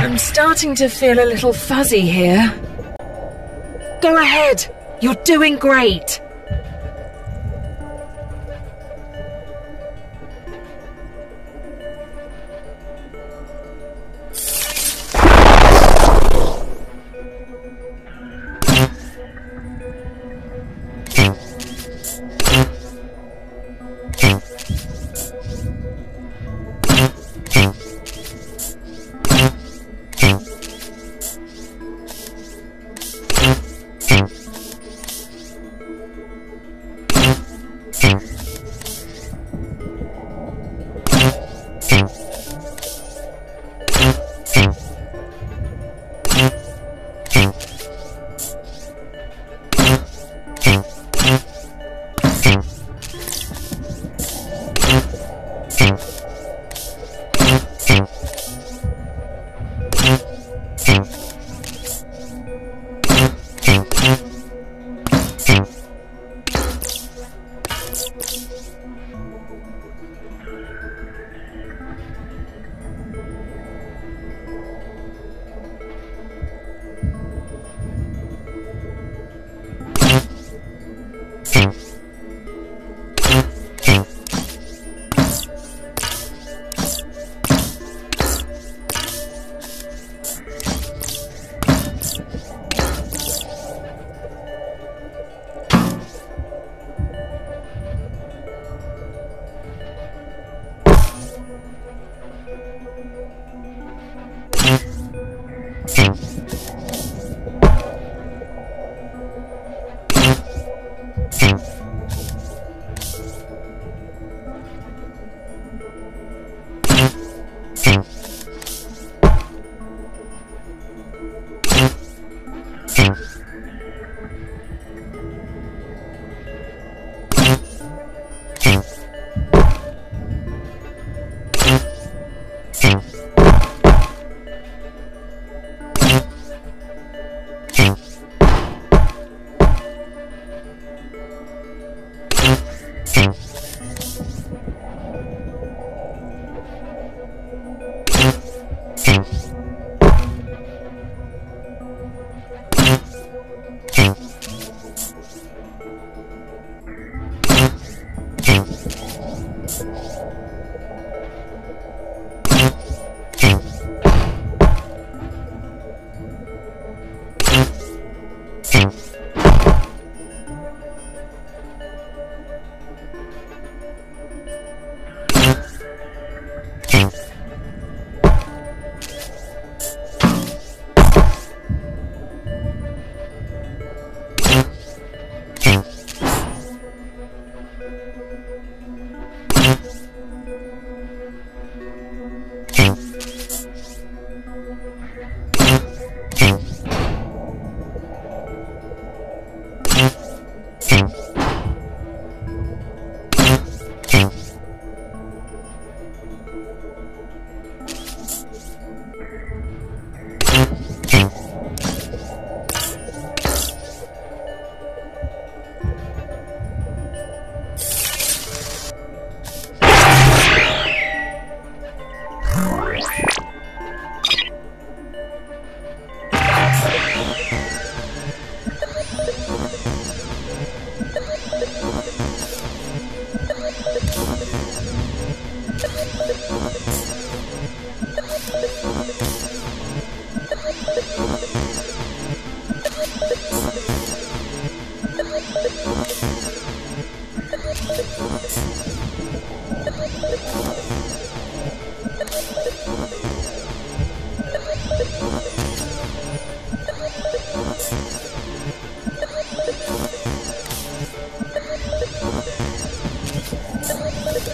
I'm starting to feel a little fuzzy here. Go ahead. You're doing great. Thank you.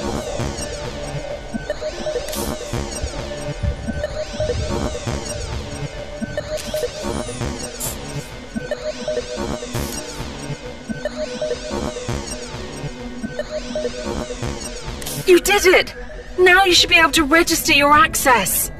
You did it! Now you should be able to register your access.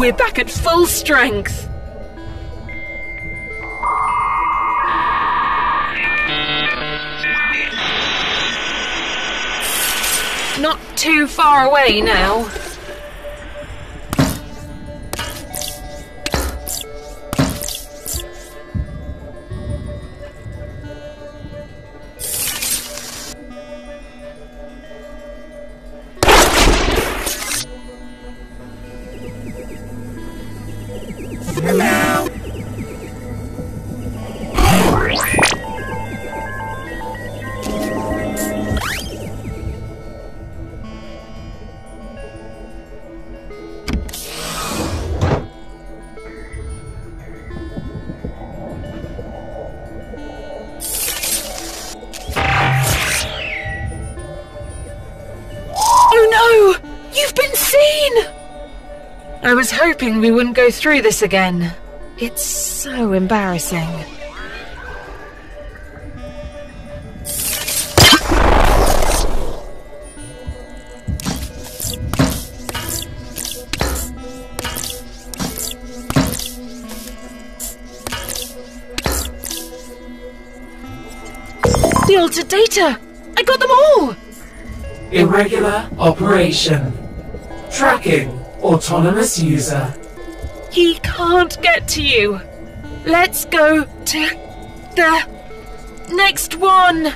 We're back at full strength. Not too far away now. You've been seen! I was hoping we wouldn't go through this again. It's so embarrassing. The altered data! I got them all! Irregular operation. Tracking autonomous user. He can't get to you. Let's go to the next one.